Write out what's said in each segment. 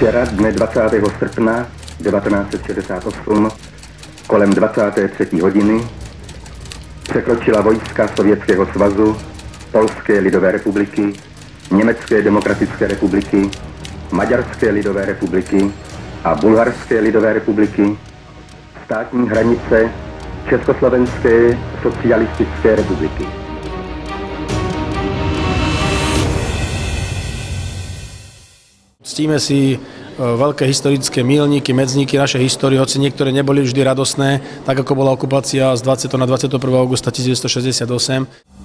Včera, dne 20. srpna 1968, kolem 23. hodiny, překročila vojska Sovětského svazu, Polské lidové republiky, Německé demokratické republiky, Maďarské lidové republiky a Bulharské lidové republiky státní hranice Československé socialistické republiky. Ctíme si e, veľké historické milníky, medzníky našej histórie, hoci niektoré neboli vždy radosné, tak ako bola okupácia z 20. na 21. augusta 1968.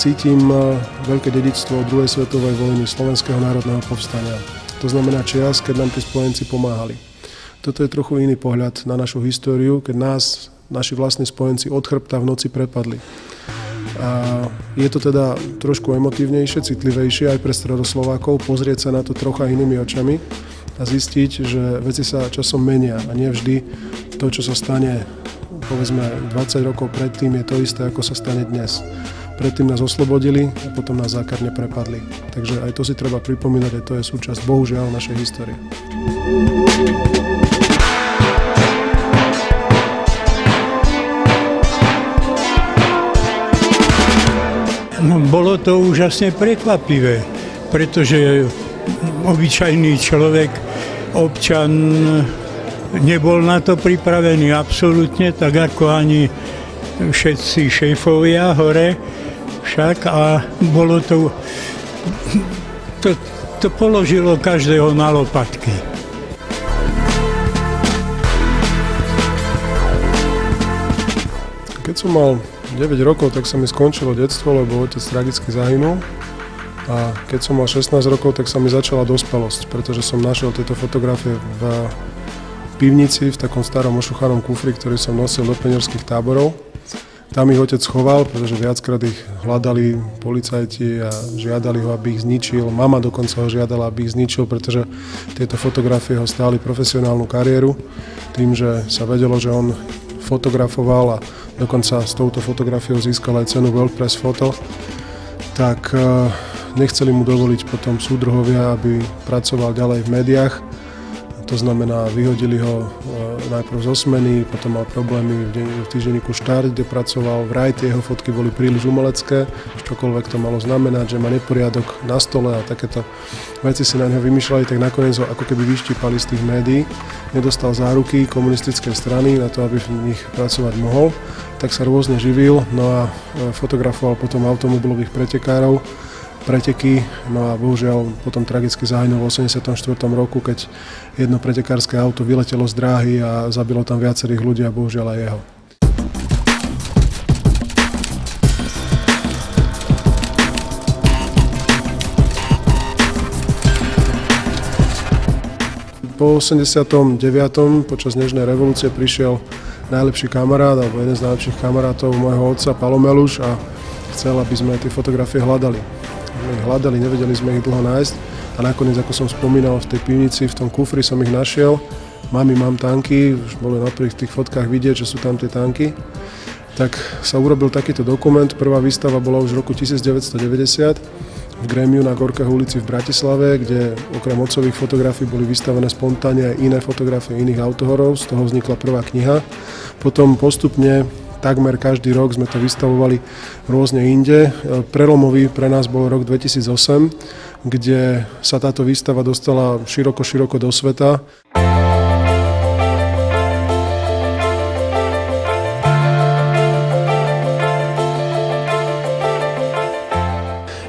cítim eh, veľké dedictvo druhej svetovej vojny Slovenského národného povstania. To znamená čias, keď nám tí spojenci pomáhali. Toto je trochu iný pohľad na našu históriu, keď nás naši vlastní spojenci od chrbta v noci prepadli. A je to teda trošku emotívnejšie, citlivejšie aj pre stredoslovákov pozrieť sa na to trocha inými očami a zistiť, že veci sa časom menia a nevždy to, čo sa stane povedzme 20 rokov predtým, je to isté, ako sa stane dnes. Predtým nás oslobodili a potom nás zákarne prepadli. Takže aj to si treba pripomínať, aj to je súčasť bohužiaľ našej histórie. No, bolo to úžasne prekvapivé, pretože obyčajný človek, občan nebol na to pripravený absolútne, tak ako ani všetci šéfovia hore však a bolo to, to, to položilo každého na lopatky. Keď som mal 9 rokov, tak sa mi skončilo detstvo, lebo otec tragicky zahynul. A keď som mal 16 rokov, tak sa mi začala dospelosť, pretože som našiel tieto fotografie v pivnici, v takom starom ošuchanom kufri, ktorý som nosil do pionierských táborov. Tam ich otec choval, pretože viackrát ich hľadali policajti a žiadali ho, aby ich zničil. Mama dokonca ho žiadala, aby ich zničil, pretože tieto fotografie ho stáli profesionálnu kariéru. Tým, že sa vedelo, že on fotografoval a dokonca s touto fotografiou získal aj cenu World Press Photo, tak eh, nechceli mu dovoliť potom súdruhovia, aby pracoval ďalej v médiách to znamená, vyhodili ho e, najprv z osmeny, potom mal problémy v, týždenníku Štart, kde pracoval. Vraj tie jeho fotky boli príliš umelecké, čokoľvek to malo znamenať, že má neporiadok na stole a takéto veci si na neho vymýšľali, tak nakoniec ho ako keby vyštípali z tých médií. Nedostal záruky komunistickej strany na to, aby v nich pracovať mohol, tak sa rôzne živil, no a e, fotografoval potom automobilových pretekárov preteky, no a bohužiaľ potom tragicky zahynul v 84. roku, keď jedno pretekárske auto vyletelo z dráhy a zabilo tam viacerých ľudí a bohužiaľ aj jeho. Po 89. počas Nežnej revolúcie prišiel najlepší kamarát, alebo jeden z najlepších kamarátov môjho otca, Palomeluš a chcel, aby sme tie fotografie hľadali sme hľadali, nevedeli sme ich dlho nájsť a nakoniec, ako som spomínal, v tej pivnici, v tom kufri som ich našiel. Mami, mám tanky, už bolo na prvých tých fotkách vidieť, že sú tam tie tanky. Tak sa urobil takýto dokument. Prvá výstava bola už v roku 1990 v Grémiu na Gorkého ulici v Bratislave, kde okrem otcových fotografií boli vystavené spontánne aj iné fotografie iných autohorov. Z toho vznikla prvá kniha. Potom postupne takmer každý rok sme to vystavovali rôzne inde. Prelomový pre nás bol rok 2008, kde sa táto výstava dostala široko, široko do sveta.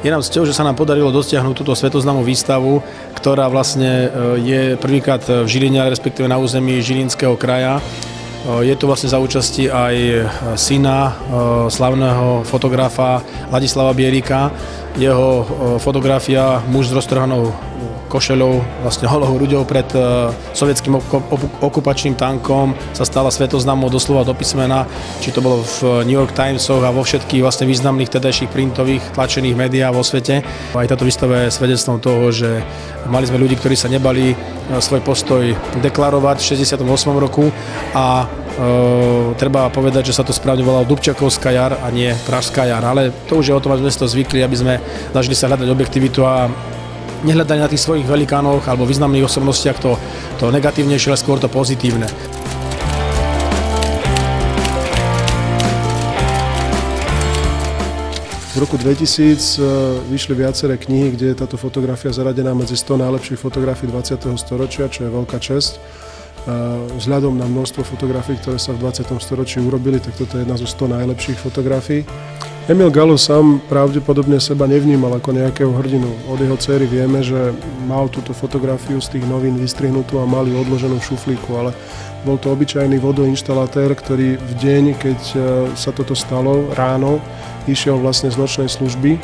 Je nám cťou, že sa nám podarilo dosiahnuť túto svetoznámú výstavu, ktorá vlastne e, je prvýkrát v Žiline, respektíve na území Žilinského kraja. Je to vlastne za účasti aj syna slavného fotografa Ladislava Bierika. Jeho fotografia Muž s roztrhanou košelou, vlastne holou ľuďou pred uh, sovietským okupačným tankom sa stala svetoznámou doslova do písmena, či to bolo v New York Timesoch a vo všetkých vlastne významných tedajších printových tlačených médiách vo svete. Aj táto výstava je svedectvom toho, že mali sme ľudí, ktorí sa nebali svoj postoj deklarovať v 68. roku a Uh, treba povedať, že sa to správne volalo Dubčakovská jar a nie Pražská jar, ale to už je o tom, aby sme to zvykli, aby sme zažili sa hľadať objektivitu a nehľadať na tých svojich velikánoch alebo významných osobnostiach to, to negatívnejšie, ale skôr to pozitívne. V roku 2000 e, vyšli viaceré knihy, kde je táto fotografia zaradená medzi 100 najlepších fotografií 20. storočia, čo je veľká česť vzhľadom na množstvo fotografií, ktoré sa v 20. storočí urobili, tak toto je jedna zo 100 najlepších fotografií. Emil Galo sám pravdepodobne seba nevnímal ako nejakého hrdinu. Od jeho céry vieme, že mal túto fotografiu z tých novín vystrihnutú a mali odloženú šuflíku, ale bol to obyčajný vodoinštalatér, ktorý v deň, keď e, sa toto stalo, ráno, išiel vlastne z nočnej služby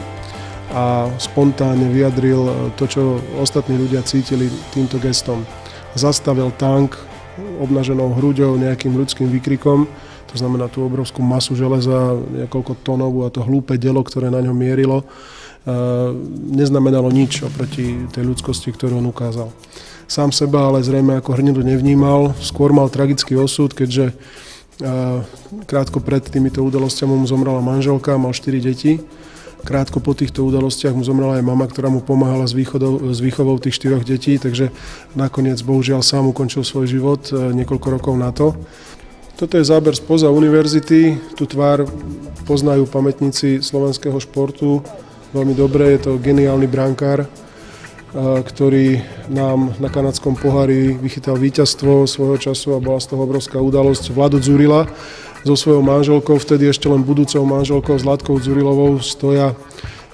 a spontánne vyjadril e, to, čo ostatní ľudia cítili týmto gestom. Zastavil tank obnaženou hruďou, nejakým ľudským výkrikom, to znamená tú obrovskú masu železa, niekoľko tónovú a to hlúpe delo, ktoré na ňom mierilo, neznamenalo nič oproti tej ľudskosti, ktorú on ukázal. Sám seba ale zrejme ako hrnidu nevnímal, skôr mal tragický osud, keďže krátko pred týmito udalostiami mu zomrela manželka, mal 4 deti. Krátko po týchto udalostiach mu zomrela aj mama, ktorá mu pomáhala s, východou, s výchovou tých štyroch detí, takže nakoniec bohužiaľ sám ukončil svoj život e, niekoľko rokov na to. Toto je záber spoza univerzity. Tu tvár poznajú pamätníci slovenského športu veľmi dobre. Je to geniálny brankár, ktorý nám na kanadskom pohári vychytal víťazstvo svojho času a bola z toho obrovská udalosť. Vlado Dzurila so svojou manželkou, vtedy ešte len budúcou manželkou Zlatkou Dzurilovou stoja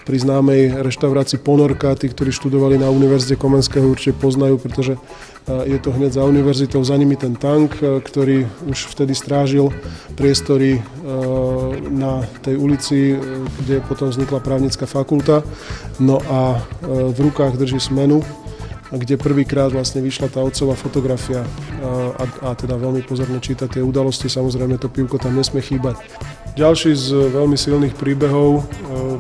pri známej reštaurácii Ponorka. Tí, ktorí študovali na Univerzite Komenského, určite poznajú, pretože je to hneď za univerzitou, za nimi ten tank, ktorý už vtedy strážil priestory na tej ulici, kde potom vznikla právnická fakulta. No a v rukách drží smenu, kde prvýkrát vlastne vyšla tá otcová fotografia a, a teda veľmi pozorne číta tie udalosti, samozrejme to pivko tam nesmie chýbať. Ďalší z veľmi silných príbehov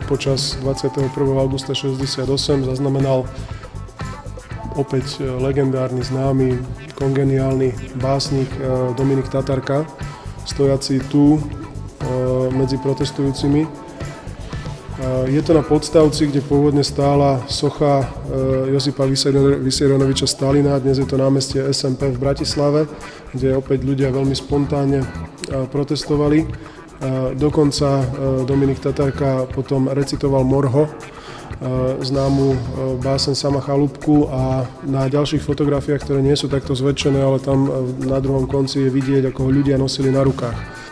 počas 21. augusta 68 zaznamenal opäť e, legendárny, známy, kongeniálny básnik e, Dominik Tatarka, stojaci tu e, medzi protestujúcimi. Je to na podstavci, kde pôvodne stála socha Josipa Vysieronoviča Stalina, dnes je to námestie SMP v Bratislave, kde opäť ľudia veľmi spontánne protestovali. Dokonca Dominik Tatarka potom recitoval Morho, známu básen Sama Chalúbku a na ďalších fotografiách, ktoré nie sú takto zväčšené, ale tam na druhom konci je vidieť, ako ho ľudia nosili na rukách.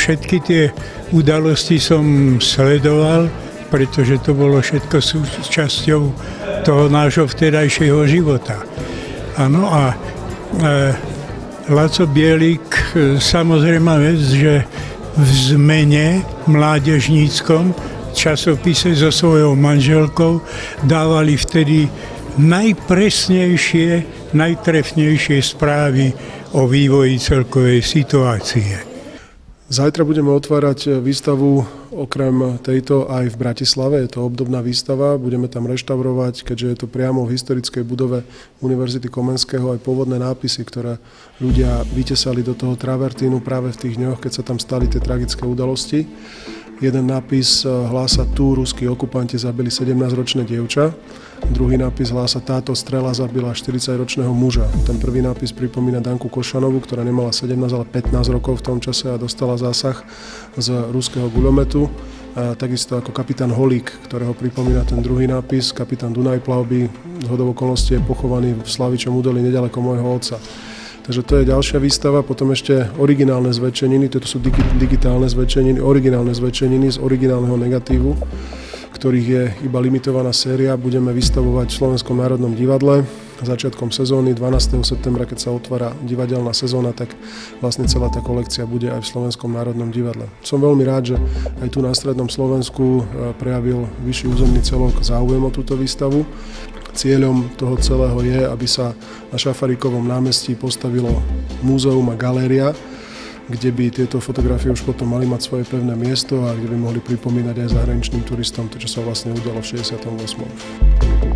Všetky tie udalosti som sledoval, pretože to bolo všetko súčasťou toho nášho vtedajšieho života. Áno a e, Laco Bielik, samozrejme vec, že v zmene mládežníckom časopise so svojou manželkou dávali vtedy najpresnejšie, najtrefnejšie správy o vývoji celkovej situácie. Zajtra budeme otvárať výstavu okrem tejto aj v Bratislave. Je to obdobná výstava. Budeme tam reštaurovať, keďže je to priamo v historickej budove Univerzity Komenského, aj pôvodné nápisy, ktoré ľudia vytesali do toho travertínu práve v tých dňoch, keď sa tam stali tie tragické udalosti. Jeden nápis eh, hlása tu, ruskí okupanti zabili 17-ročné dievča. Druhý nápis hlása táto strela zabila 40-ročného muža. Ten prvý nápis pripomína Danku Košanovu, ktorá nemala 17, ale 15 rokov v tom čase a dostala zásah z ruského guľometu. A takisto ako kapitán Holík, ktorého pripomína ten druhý nápis. Kapitán Dunaj Plavby z okolností je pochovaný v Slavičom údolí nedaleko môjho otca. Takže to je ďalšia výstava, potom ešte originálne zväčšeniny, toto sú digitálne zväčšeniny, originálne zväčšeniny z originálneho negatívu, ktorých je iba limitovaná séria. Budeme vystavovať v Slovenskom národnom divadle. začiatkom sezóny, 12. septembra, keď sa otvára divadelná sezóna, tak vlastne celá tá kolekcia bude aj v Slovenskom národnom divadle. Som veľmi rád, že aj tu na Strednom Slovensku e, prejavil vyšší územný celok záujem o túto výstavu. Cieľom toho celého je, aby sa na Šafarikovom námestí postavilo múzeum a galéria, kde by tieto fotografie už potom mali mať svoje pevné miesto a kde by mohli pripomínať aj zahraničným turistom to, čo sa vlastne udialo v 68.